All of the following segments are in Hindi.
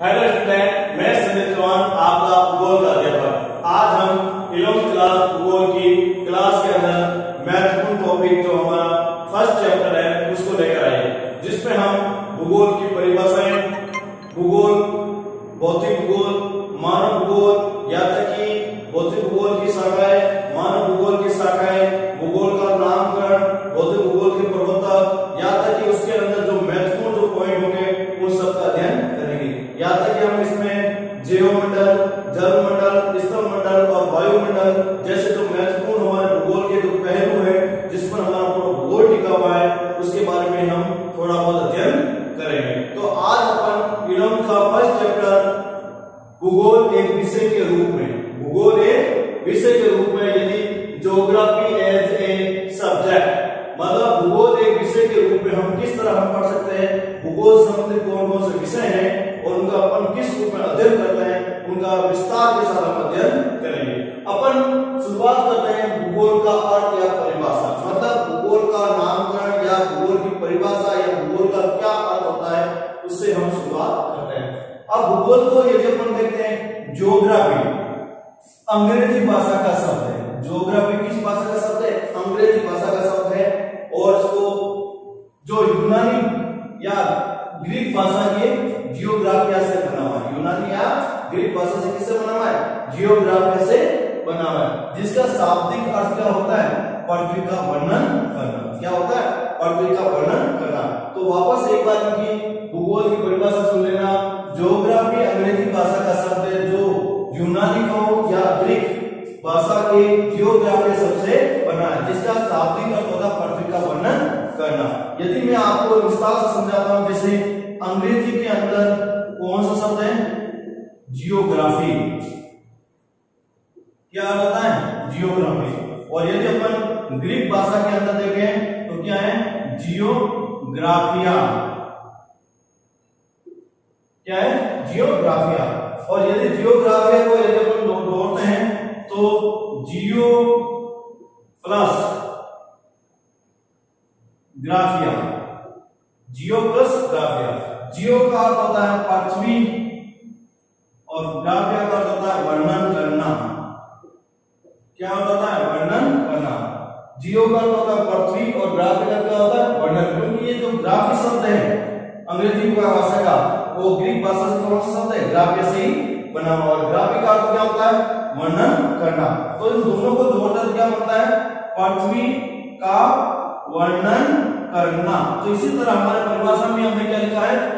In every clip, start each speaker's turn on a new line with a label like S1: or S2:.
S1: हेलो स्टूडेंट मैं संजय चौहान आपका भूगोल का अध्यापक। आज हम इलेवंथ क्लास भूगोल की क्लास के अंदर महत्वपूर्ण टॉपिक जो हमारा अपन का फ़र्स्ट चैप्टर भूगोल एक विषय के रूप में। भूगोल एक विषय के रूप में यदि ज्योग्राफी एज ए सब्जेक्ट मतलब भूगोल एक विषय के रूप में हम किस तरह हम पढ़ सकते हैं? भूगोल संबंधित कौन कौन से विषय हैं और उनका अपन किस रूप में अध्ययन ग्रीक भाषा से किससे बना हुआ है? जियोग्राफिया से बना हुआ है। जिसका शाब्दिक अर्थ क्या होता है? पृथ्वी का वर्णन करना। क्या होता है? पृथ्वी का वर्णन करना। तो वापस एक बार इनकी भूगोल की परिभाषा सुन लेना। ज्योग्राफी अंग्रेज़ी भाषा का शब्द है जो यूनानी को या ग्रीक भाषा के जियोग्राफी शब्द से बना है, जिसका शाब्दिक अर्थ होता है पृथ्वी का वर्णन करना। यदि मैं आपको विस्तार से समझाता हूँ, जैसे अंग्रेज़ी के अंदर कौन सा शब्द है? जियोग्राफी। क्या होता है? जियोग्राफी। और यदि अपन ग्रीक भाषा के अंदर देखें तो क्या है? जियोग्राफिया। क्या है? जियोग्राफिया। और यदि जियोग्राफिया को यदि अपन जोड़ते हैं तो जियो प्लस ग्राफिया। जियो प्लस ग्राफिया। जियो का अर्थ होता है पृथ्वी और ग्राफिया का अर्थ होता है? वर्णन करना। क्या होता है? वर्णन करना। जियो का होता है? पृथ्वी और ग्राफिया का क्या होता है? वर्णन। क्योंकि ये जो ग्राफी शब्द है, अंग्रेज़ी भाषा का, वो ग्रीक भाषा से कौन सा शब्द है? ग्राफिया से ही बना हुआ। और ग्राफी का अर्थ क्या होता है? वर्णन करना। तो इन दोनों को जोड़कर क्या बनता है? पृथ्वी का वर्णन करना। तो इसी तरह हमारे परिभाषा में हमने क्या लिखा है?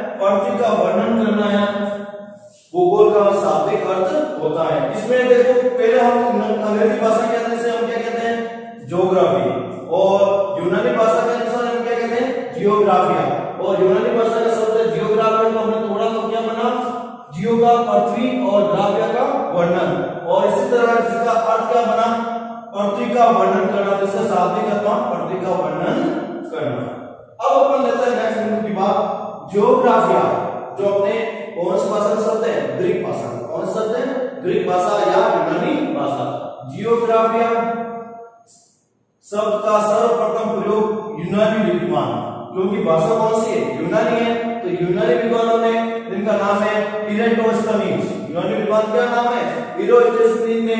S1: तो यूनानी विद्वानों ने, जिनका नाम है इरेटोस्टमीज यूनानी विद्वान क्या नाम है इरेटोस्टमीज ने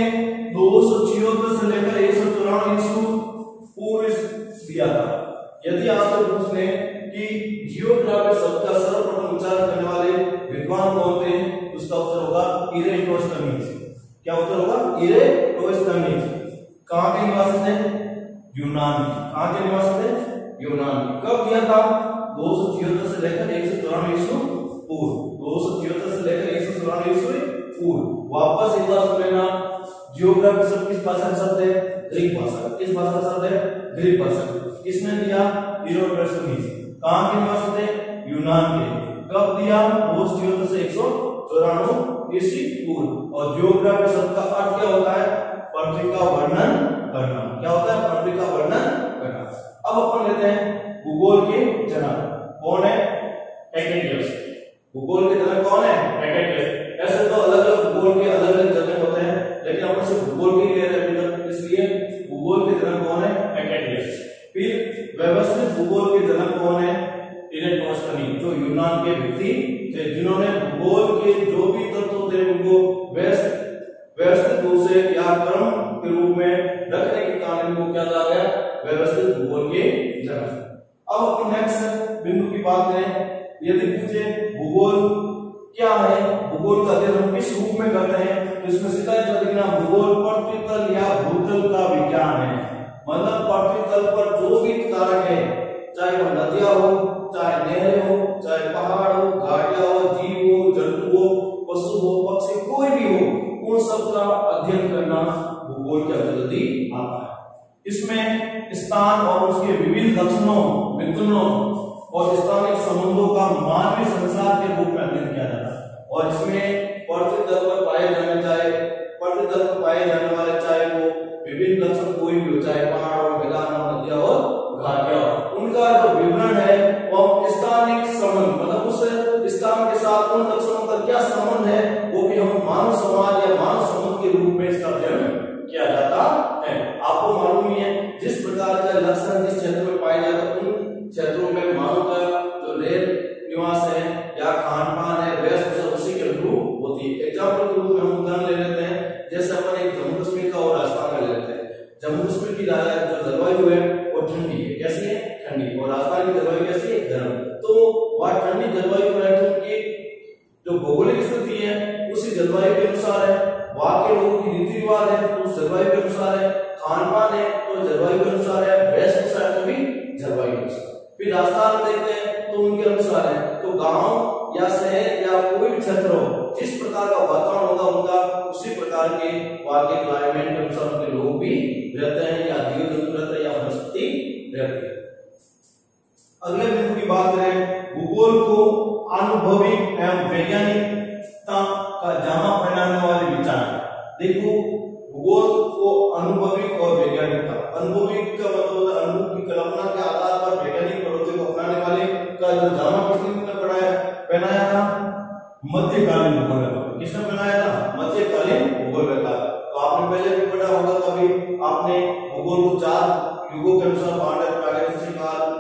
S1: दो सौ छिहत्तर से लेकर एक सौ चौरानवे ईस्वी पूर्व दिया था। यदि आपसे पूछ ले कि जियोग्राफी शब्द का सर्वप्रथम उच्चारण करने वाले विद्वान कौन थे, उसका उत्तर होगा इरेटोस्टमीज क्या उत्तर होगा? इरेटोस्टमीज कहाँ के निवासी थे? यूनान। कहाँ के निवासी थे? यूनान। कब दिया था? दो सौ छिहत्तर से लेकर एक सौ चौरानवे ईस्वी पूर्व दो सौ छिहत्तर से लेकर एक सौ चौरानवे ईस्वी पूर्व वापस एक बार सुन लेना। जियोग्राफी शब्द किस भाषा का शब्द है? ग्रीक भाषा किस भाषा का शब्द है? ग्रीक भाषा किसने दिया इरोटोस्टमीज कहाँ के निवासी थे यूनान के कब दिया? दो सौ छिहत्तर से एक सौ पूर्व और जियोग्राफी शब्द का अर्थ क्या होता है? पृथ्वी का वर्णन करना। क्या होता है? पृथ्वी का वर्णन करना। अब अपन लेते हैं भूगोल के जनक। कौन है? एकेडियस भूगोल के जनक कौन है? एकेडियस ऐसे तो अलग अलग भूगोल के अलग अलग जनक होते हैं, लेकिन अपन सिर्फ़ भूगोल की ले रहे हैं इसलिए भूगोल के जनक कौन है? एकेडियस फिर व्यवस्थित भूगोल के जनक कौन है? इरेटोस्टनी जो यूनान के व्यक्ति थे, जिन्होंने भूगोल के जो भी तत्व हैं उनको व्यस्त व्यवस्थित रूप से या क्रम के रूप में रखने के कारण इनको क्या कहा गया? व्यवस्थित भूगोल के जनक। अब अपन नेक्स्ट बिंदु की बात करें, यदि पूछे भूगोल क्या है, भूगोल का अध्ययन हम किस रूप में करते हैं तो इसमें सीधा लिखना भूगोल पृथ्वी तल या भूतल का विज्ञान है। मतलब पृथ्वी तल पर जो भी कारक है, चाहे वह नदियाँ हो, चाहे नहरें हो, चाहे पहाड़ हो घाटियाँ हो, जीव हो, जंतु हो, पशु हो, पक्षी कोई भी हो, उन सब का अध्ययन करना भूगोल के अंतर्गत आता है। इसमें स्थान और उसके विविध लक्षणों वितरणों और स्थानिक संबंधों का मानवीय संसार के रूप में अध्ययन किया जाता है। और इसमें पृथ्वी पर पाए जाने चाहे पृथ्वी पर पाए जाने वाले चाहे वो विभिन्न लक्षण कोई भी हो, चाहे पहाड़ और मैदान और नदियाँ और घाटियाँ। उनका जो विवरण है देखते हैं तो उनके अनुसार है। तो गाँव या शहर या कोई भी क्षेत्र हो, जिस प्रकार का वातावरण होगा उनका, उसी प्रकार के वहाँ के क्लाइमेट के अनुसार उनके लोग भी रहते हैं या जीव जंतु रहते हैं या वनस्पति रहती है। अगले बिंदु की बात करें, भूगोल को अनुभवी एवं वैज्ञानिकता का जामा पहनाने वाले विचार। देखो, भूगोल को अनुभवी और वैज्ञानिकता। अनुभविक मध्यकालीन भूगोल में किसने पहनाया था? मध्यकालीन भूगोल में था। तो आपने पहले भी पढ़ा होगा कभी, आपने भूगोल को चार युगों के अनुसार बांटा प्रागैतिहासिक काल,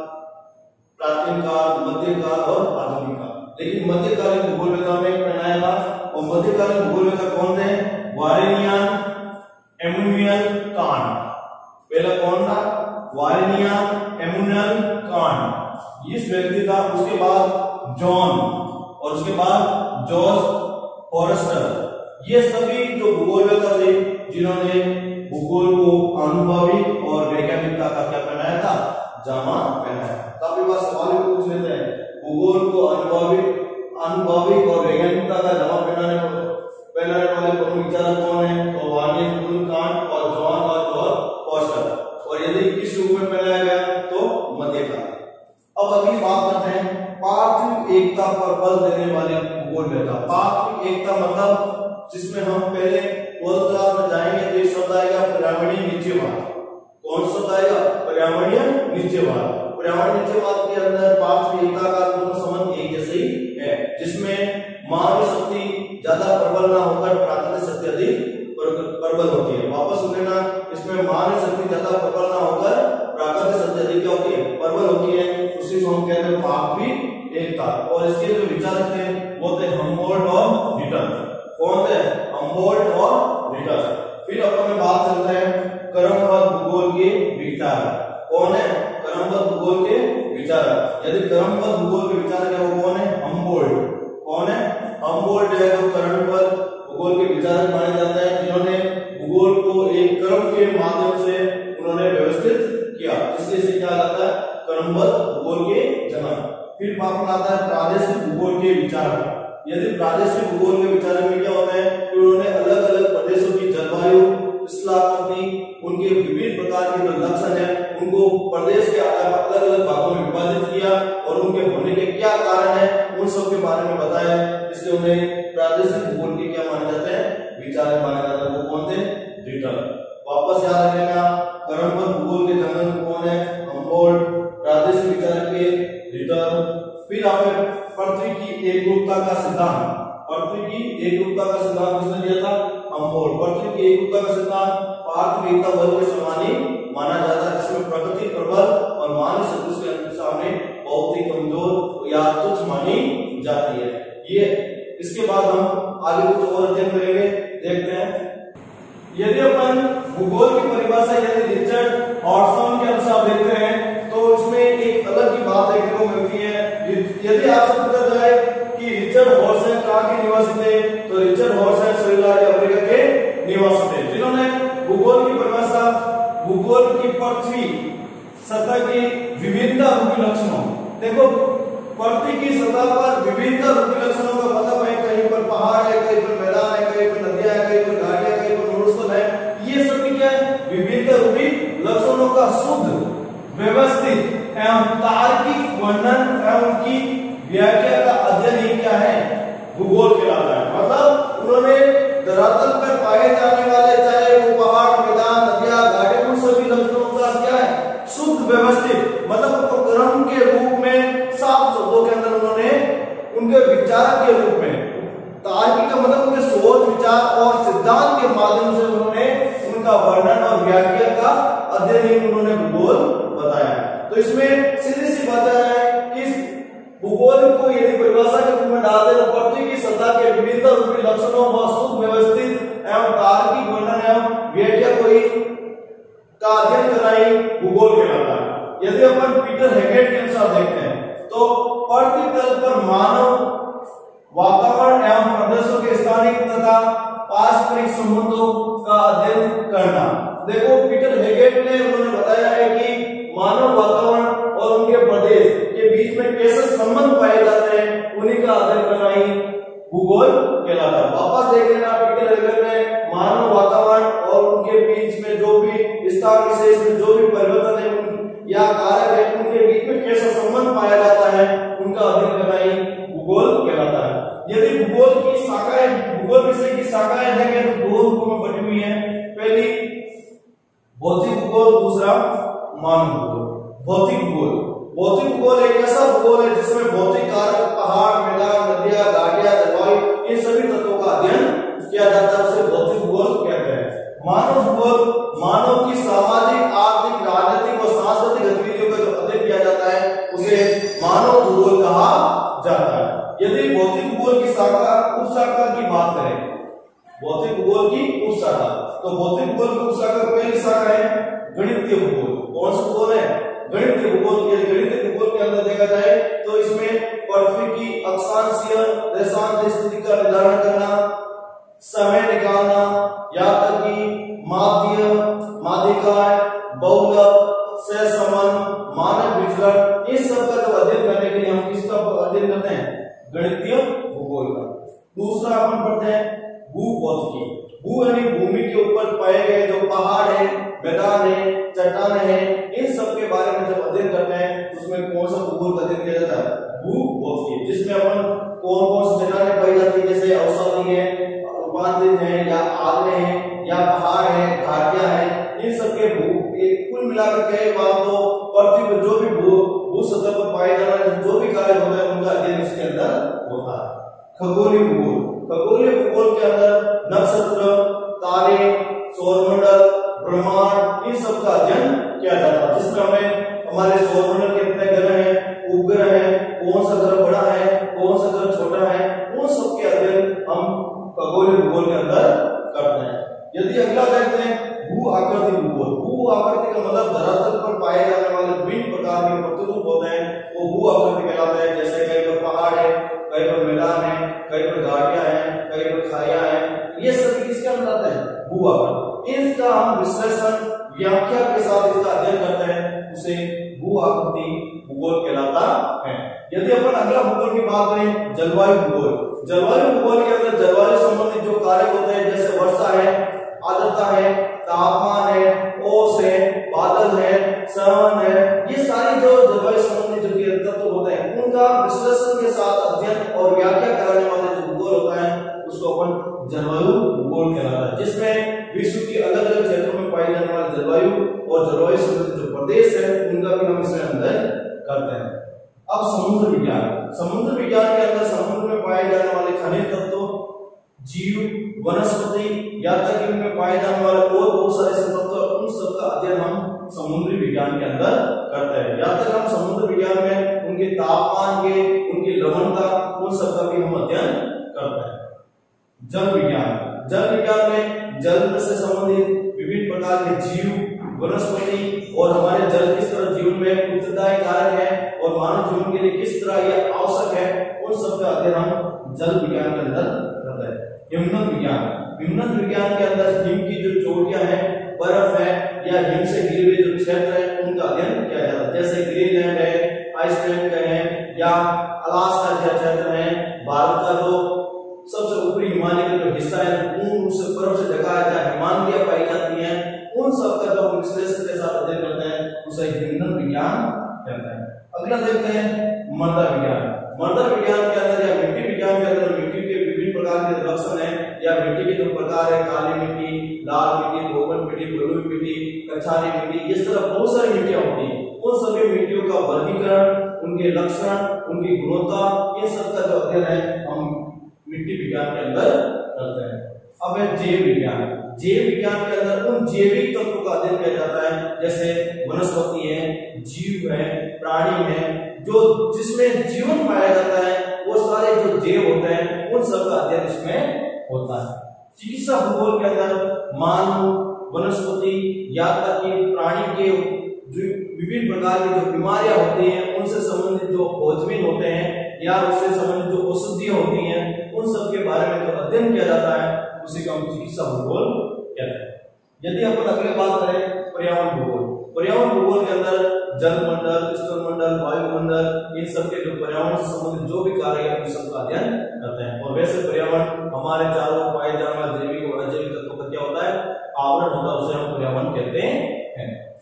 S1: प्राचीन काल मध्यकाल और आधुनिक काल। लेकिन मध्यकालीन भूगोल में हमें पढ़ाया था, और मध्यकालीन भूगोल में कौन थे वारेनियन, एमुनियल कांट पहला कौन था? वारेनियन, एमुनियल कांट इस व्यक्ति का, उसके बाद जॉन। और उसके बाद जॉर्ज फॉरेस्टर। ये सभी जो भूगोलवेता थे, जिन्होंने भूगोल को अनुभवी और वैज्ञानिकता का क्या पहनाया था? जामा पहनाया काफ़ी बार सवाल भी पूछ लेते हैं, भूगोल को अनुभवी अनुभवी और वैज्ञानिकता का जमा पहनाने पहनाने वाले प्रमुख विचारक कौन है? तो अब अगली बात करते हैं पार्थिव एकता पर बल देने वाले भूगोल वेता पार्थिव एकता मतलब जिसमें हम पहले ट्वेल्थ में जाएँगे तो एक शब्द आएगा पर्यावरणीय निश्चयवाद कौन शब्द आएगा? पर्यावरणीय निश्चयवाद पर्यावरण निश्चयवाद के अंदर पार्थिव एकता का दोनों संबंध एक जैसे ही है, जिसमें मानव शक्ति ज़्यादा प्रबल ना होकर प्राकृतिक शक्ति अधिक प्रबल होती है। वापस सुन लेना इसमें मानव शक्ति ज़्यादा प्रबल ना होकर कहते हैं पार्थिव एकता और इसके जो विचारक थे, वो थे हम्बोल्ट और रिटर्न कौन थे? हम्बोल्ट और रिटर्न फिर अपन में बात चलते हैं क्रमबद्ध भूगोल के विचार। कौन है? क्रमबद्ध भूगोल के विचार। यदि क्रमबद्ध भूगोल के विचारक है वो कौन है? फिर आपने पृथ्वी की एक रूपता का सिद्धांत। पृथ्वी की एक रूपता का सिद्धांत किसने दिया था? अम्बोल। पृथ्वी की एक रूपता का सिद्धांत पार्थ एकता बल के समान ही माना जाता है, जिसमें प्रकृति प्रबल और मानव सदृश के सामने बहुत ही कमज़ोर या तुच्छ मानी जाती है। ये इसके बाद हम आगे कुछ और अध्ययन करेंगे, देखते हैं। यदि अपन भूगोल की परिभाषा यदि रिचर्ड ऑर्सन के अनुसार देखते हैं यदि आपसे पूछा जाए कि रिचर्ड हॉर्सन कहाँ के निवासी थे तो रिचर्ड हॉर्सन स्वीकार अमेरिका के निवासी थे। जिन्होंने भूगोल की परिभाषा, भूगोल की पृथ्वी सतह की विभिन्नता रूपी लक्षणों, देखो, पृथ्वी की सतह पर विभिन्नता रूपी लक्षणों का मतलब है कहीं पर पहाड़ है, कहीं पर मैदान है, कहीं पर नदियाँ है, कहीं पर घाट है, कहीं पर मरुस्थल है, ये सब क्या है? विभिन्नता रूपी लक्षणों का शुद्ध, व्यवस्थित एवं तार्किक वर्णन एवं की व्याख्या का अध्ययन ही क्या है? भूगोल कहलाता है मतलब उन्होंने धरातल पर पाए जाने वाले, चाहे वो पहाड़, मैदान, नदियाँ, घाटे, उन सभी लक्षणों का क्या है? शुद्ध, व्यवस्थित। मतलब उनको क्रम के रूप में, साफ़ शब्दों के अंदर उन्होंने उनके विचार के रूप में, तार्किक का मतलब उनके सोच, विचार और सिद्धांत के माध्यम से उन्होंने उनका वर्णन और व्याख्या का अध्ययन उन्होंने भूगोल बताया। तो इसमें E agora What's कारक के वहाँ तो पृथ्वी पर जो भी भू भू सतह पर पाए जाने वाले जो भी कार्य हो रहे हैं, उनका अध्ययन इसके अंदर होता है। खगोलीय भूगोल। खगोलीय भूगोल के अंदर नक्षत्र, तारे, सौरमंडल, ब्रह्मांड, इन सब का अध्ययन किया जाता है। जिसमें हमें हमारे सौरमंडल साथ इसका अध्ययन करते हैं, उसे भू आकृति भूगोल कहलाता है। यदि अपन अगला भूगोल की बात करें, जलवायु भूगोल। जलवायु भूगोल के अंदर जलवायु संबंधित जो कार्य होते समुद्री विज्ञान के अंदर करते हैं। यहाँ तक हम समुद्र विज्ञान में उनके तापमान के, उनकी लवणता, उन सब का भी हम अध्ययन करते हैं। जल विज्ञान। जल विज्ञान में जल से संबंधित विभिन्न प्रकार के जीव, वनस्पति और हमारे जल किस तरह जीवन में उच्चदायी कारक है और मानव जीवन के लिए किस तरह यह आवश्यक है, उन सब का अध्ययन हम जल विज्ञान के अंदर करते हैं। हिमनत विज्ञान। हिमनत विज्ञान के अंदर हिम की जो चोटियाँ हैं, बर्फ़ है या हिम से घिरे हुए जो क्षेत्र है, उनका अध्ययन किया जाता है। जैसे ग्रीनलैंड है, आइसलैंड का है, या अलास्का का क्षेत्र है, भारत का जो सबसे ऊपरी हिमालय का जो हिस्सा है पूर्ण रूप से बर्फ़ से ढका है हिमालय पाई जाती है, उन सब का जो विश्लेषण के साथ अध्ययन करते हैं, उसे हिमनद विज्ञान कहते हैं। अगला देखते हैं, मृदा विज्ञान। मृदा विज्ञान के अंदर या मिट्टी विज्ञान के अंदर, मिट्टी के विभिन्न प्रकार के लक्षण है, या मिट्टी के जो प्रकार है, काली मिट्टी, लाल मिट्टी गोबर मिट्टी, बलुई मिट्टी कछारी मिट्टी इस तरह बहुत सारी मिट्टियाँ होती है। उन सभी मिट्टियों का वर्गीकरण, उनके लक्षण, उनकी गुणवत्ता इन सब का जो अध्ययन है, हम मिट्टी विज्ञान के अंदर करते हैं। अब है जैव विज्ञान। जैव विज्ञान के अंदर उन जैविक तत्वों का अध्ययन किया जाता है, जैसे वनस्पति है, जीव है, प्राणी है, जो जिसमें जीवन पाया जाता है, वो सारे जो जैव होते हैं, उन सब का अध्ययन इसमें होता है। चिकित्सा भूगोल के अंदर मानव वनस्पति या तक प्राणी के जो विभिन्न प्रकार की जो बीमारियाँ होती हैं, उनसे संबंधित जो खोजबीन होते हैं या उससे संबंधित जो औषधियाँ होती हैं, उन सब के बारे में जो अध्ययन किया जाता है, उसी को हम चिकित्सा भूगोल कहते हैं। यदि अपन अगले बात करें, पर्यावरण भूगोल। पर्यावरण भूगोल के अंदर जल मंडल स्थल मंडल वायुमंडल, इन सब के जो पर्यावरण से संबंधित जो भी कार्य है, उन सबका अध्ययन करते हैं। और वैसे पर्यावरण हमारे चारों पाए जाने वाले जैविक और अजैविक तत्वों का क्या होता है? आवरण होता है, उसे हम पर्यावरण कहते हैं।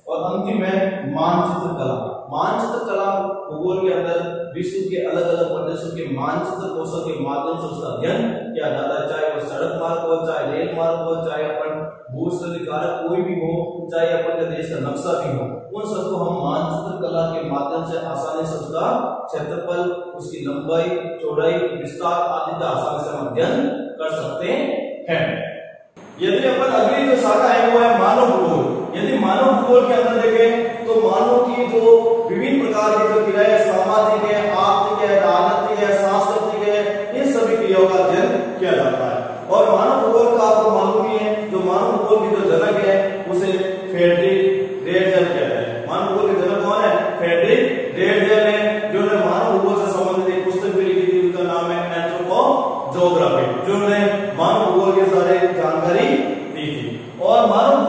S1: और अंतिम है मानचित्र कला। मानचित्र कला भूगोल के अंदर विश्व के अलग अलग प्रदेशों के मानचित्र कोशों के माध्यम से उसका अध्ययन किया जाता है। चाहे वो सड़क मार्ग हो, चाहे रेल मार्ग हो, चाहे अपन भूस्थल कारक कोई भी हो, चाहे अपन का देश का नक्शा भी हो, उन सबको हम मानचित्र कला के माध्यम से आसानी से उसका क्षेत्रफल, उसकी लंबाई, चौड़ाई, विस्तार आदि का आसानी से अध्ययन कर सकते हैं। यदि अपन अगली जो शाखा है वो है मानव भूगोल। यदि मानव भूगोल के अंदर देखें तो मानव की जो विभिन्न प्रकार की जो क्रियाएँ सामाजिक है, आर्थिक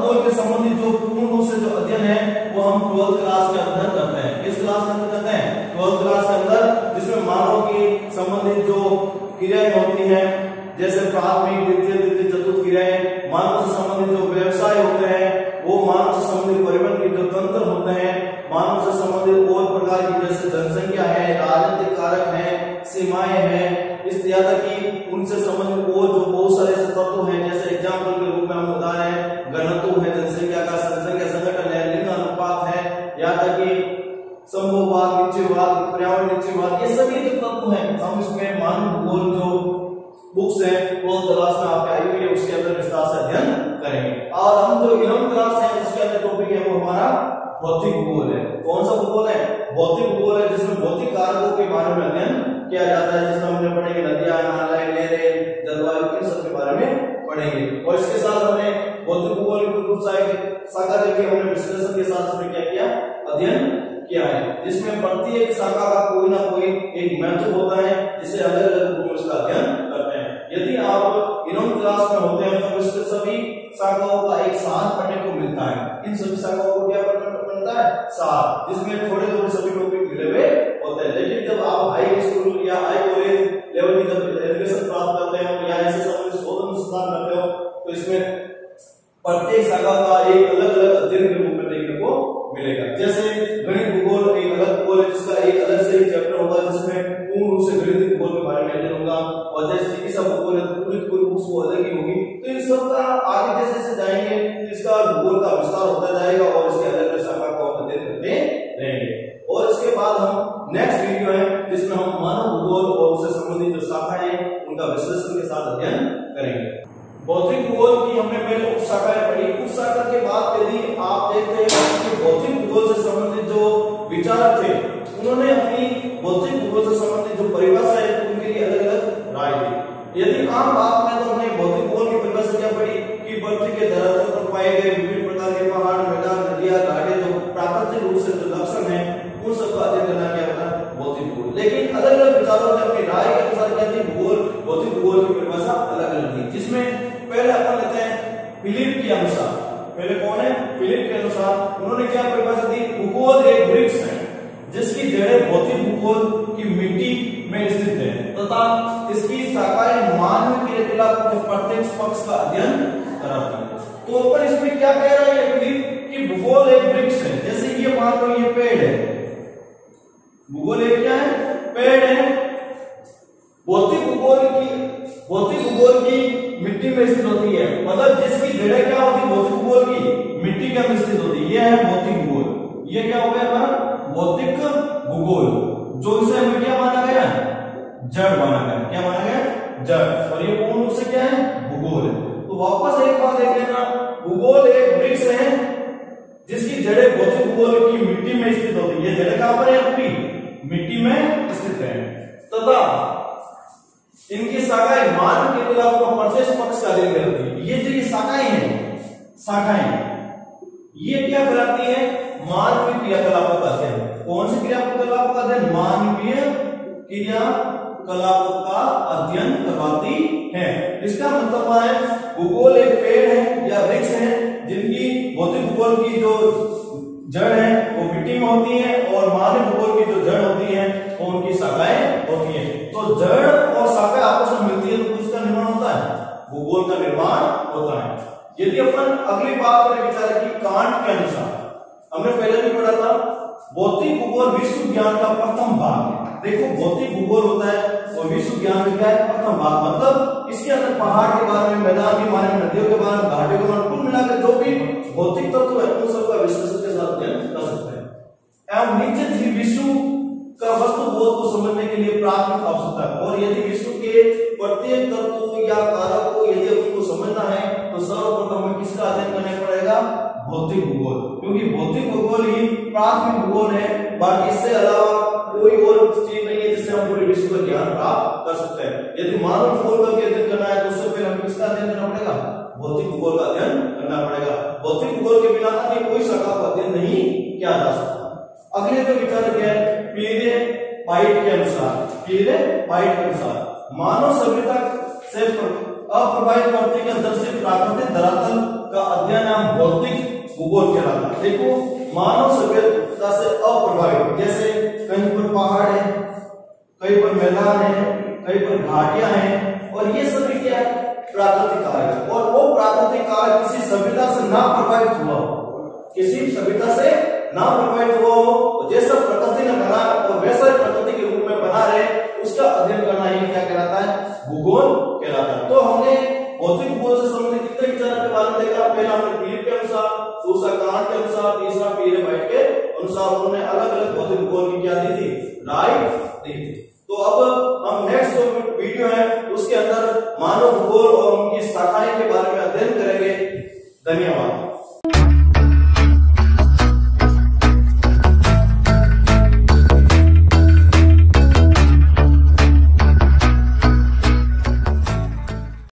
S1: भूगोल के संबंधित जो पूर्ण रूप से जो अध्ययन है, वो हम ट्वेल्थ क्लास के अंदर करते हैं। किस क्लास के अंदर करते हैं? ट्वेल्थ क्लास के अंदर, जिसमें मानव के संबंधित जो क्रियाएँ हम जो इलेवन क्लास है जिसके अंदर टॉपिक है वो हमारा भौतिक भूगोल है कौन सा भूगोल है भौतिक भूगोल है जिसमें भौतिक कारकों के बारे में अध्ययन किया जाता है जिसमें हमने पढ़ेंगे नदियाँ नाले लहरें जलवायु इन सब के बारे में पढ़ेंगे और इसके साथ हमने भौतिक भूगोल की कुछ शाखा देखी हमने विश्लेषण के साथ इसमें क्या किया अध्ययन किया है जिसमें प्रत्येक शाखा का कोई ना कोई एक महत्व होता है जिसे अलग अलग रूप में अध्ययन करते हैं यदि आप इनोन क्लास में होते हैं तो इसके सभी शाखाओं का एक साथ पढ़ने को मिलता है। इन सभी शाखाओं को क्या पढ़ने को मिलता है? साथ। जिसमें थोड़े थोड़े सभी टॉपिक मिले हुए होते हैं। लेकिन जब आप हाई स्कूल या हाई कॉलेज लेवल की जब एजुकेशन प्राप्त करते हो या ऐसे संबंधित शोध अनुसंधान करते हो तो इसमें प्रत्येक शाखा का एक अलग अलग अध्ययन के रूप में देखने को मिलेगा। जैसे कि धरातल पर पाए गए विभिन्न जिसकी जड़ें क्या होती? भौतिक भूगोल की मिट्टी के अंदर स्थित होती? ये है भौतिक भूगोल। ये क्या हो गया हमारा? भौतिक भूगोल। जो इसे हमें क्या माना गया? जड़ माना गया। क्या माना गया? जड़। और ये पूर्ण रूप से क्या है? भूगोल है। तो वापस एक बात देख लेना। भूगोल एक वृक्ष है, जिसकी जड़ें भौतिक भूगोल की मिट्टी में स्थित होती है। जड़ें कहाँ पर है अपनी? मिट्टी में स्थित है। तथा इनकी शाखाएँ मानव के खिलाफ का प्रत्यक्ष पक्ष का अध्ययन करती है। ये जो ये शाखाएँ हैं, शाखाएँ, ये क्या कराती है? मानवीय क्रियाकलापों का अध्ययन। कौन सी क्रियाकलापों का अध्ययन? मानवीय क्रियाकलापों का अध्ययन करवाती है। इसका मतलब है? भूगोल एक पेड़ है या वृक्ष है, जिनकी भौतिक भूगोल की जो जड़ है, वो मिट्टी में होती है, और मानव भूगोल की जो जड़ होती है, वो उनकी शाखाएँ होती है। तो जड़ भूगोल का निर्माण होता है। यदि अपन अगली बात करें विचार की कांट के अनुसार, हमने पहले भी पढ़ा था भौतिक भूगोल विश्व ज्ञान का प्रथम भाग है। देखो भौतिक भूगोल होता है और विश्व ज्ञान का प्रथम भाग। मतलब इसके अंदर पहाड़ के बारे में, मैदान के बारे में, नदियों के बारे में घाटियों के बारे में, कुल मिलाकर जो भी भौतिक तत्व है, उन सबका विश्लेषण के साथ अध्ययन कर सकते हैं। एवं निश्चित ही विश्व का वस्तु बोध को समझने के लिए प्राथमिक आवश्यकता है। और यदि विश्व के प्रत्येक तत्व या कारक को भौतिक भूगोल। क्योंकि भौतिक भूगोल ही प्राथमिक भूगोल है, बाकी इससे अलावा कोई और चीज़ नहीं है जिससे हम पूरे विश्व का ज्ञान प्राप्त कर सकते हैं। यदि मानव भूगोल का अध्ययन करना है तो उससे पहले हमें किसका अध्ययन करना पड़ेगा? भौतिक भूगोल का अध्ययन करना पड़ेगा। भौतिक भूगोल के बिना अन्य कोई शाखा का अध्ययन नहीं किया जा सकता। अगले जो विचार क्या है पीले पाइप के अनुसार पीले पाइप के अनुसार। मानव सभ्यता से अप्रभावित करते के दर्शित प्राकृतिक धरातल का अध्ययन हम भौतिक भूगोल कहलाता है देखो, मानव सभ्यता से अप्रभावित, जैसे कहीं पर पहाड़ है, कहीं पर मैदान है, कहीं पर घाटियाँ हैं, और ये सभी क्या है? प्राकृतिक कार्य और वो प्राकृतिक कार्य किसी सभ्यता से ना प्रभावित हुआ किसी सभ्यता से ना प्रभावित हुआ हो जैसा प्रकृति ने बना, और वैसा प्रकृति के रूप में बना रहे, उसका अध्ययन करना ही क्या कहलाता है? भूगोल कहलाता है। तो हमने भौतिक भूगोल से संबंधित कितने विचार के बारे में देखा? पहला हमने फिलिप के अनुसार दूसरा कांट के अनुसार तीसरा पीर वाइट के अनुसार उन्होंने अलग अलग भौतिक भूगोल की क्या दी थी? राय दी थी। तो अब हम नेक्स्ट जो वीडियो है, उसके अंदर मानव भूगोल और उनकी शाखाएँ के बारे में अध्ययन धन्यवाद